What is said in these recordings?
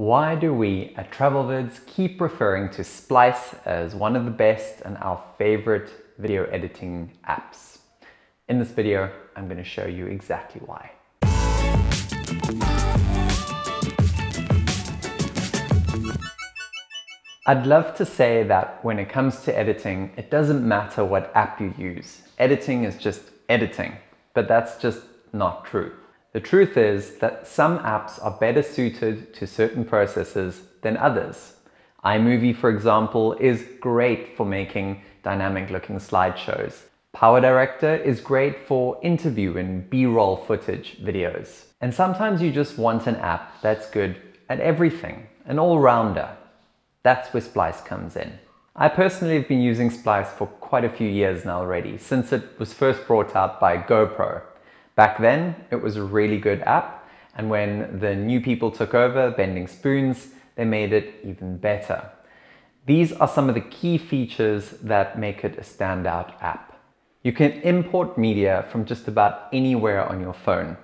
Why do we at TravelVids keep referring to Splice as one of the best and our favorite video editing apps? In this video, I'm going to show you exactly why. I'd love to say that when it comes to editing, it doesn't matter what app you use. Editing is just editing, but that's just not true. The truth is that some apps are better suited to certain processes than others. iMovie, for example, is great for making dynamic looking slideshows. PowerDirector is great for interview and B-roll footage videos. And sometimes you just want an app that's good at everything, an all-rounder. That's where Splice comes in. I personally have been using Splice for quite a few years now already, since it was first brought out by GoPro. Back then, it was a really good app, and when the new people took over, Bending Spoons, they made it even better. These are some of the key features that make it a standout app. You can import media from just about anywhere on your phone.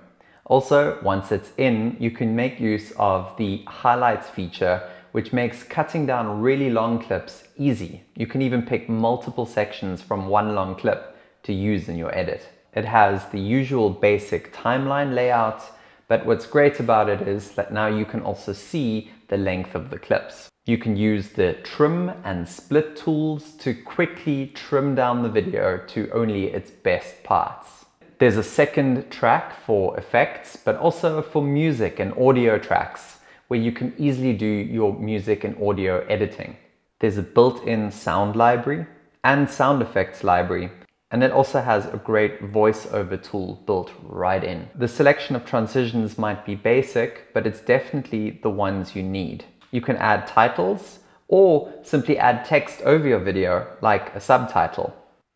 Also, once it's in, you can make use of the highlights feature, which makes cutting down really long clips easy. You can even pick multiple sections from one long clip to use in your edit. It has the usual basic timeline layout, but what's great about it is that now you can also see the length of the clips. You can use the trim and split tools to quickly trim down the video to only its best parts. There's a second track for effects, but also for music and audio tracks, where you can easily do your music and audio editing. There's a built-in sound library and sound effects library and it also has a great voiceover tool built right in. The selection of transitions might be basic, but it's definitely the ones you need. You can add titles or simply add text over your video like a subtitle.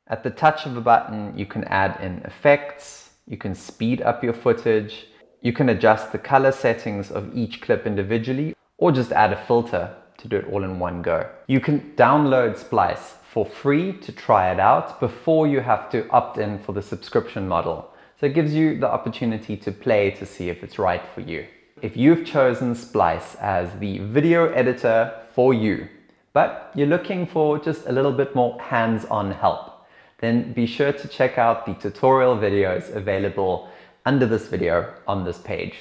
At the touch of a button, you can add in effects, you can speed up your footage, you can adjust the color settings of each clip individually, or just add a filter to do it all in one go. You can download Splice for free to try it out before you have to opt in for the subscription model. So it gives you the opportunity to play to see if it's right for you. If you've chosen Splice as the video editor for you, but you're looking for just a little bit more hands-on help, then be sure to check out the tutorial videos available under this video on this page.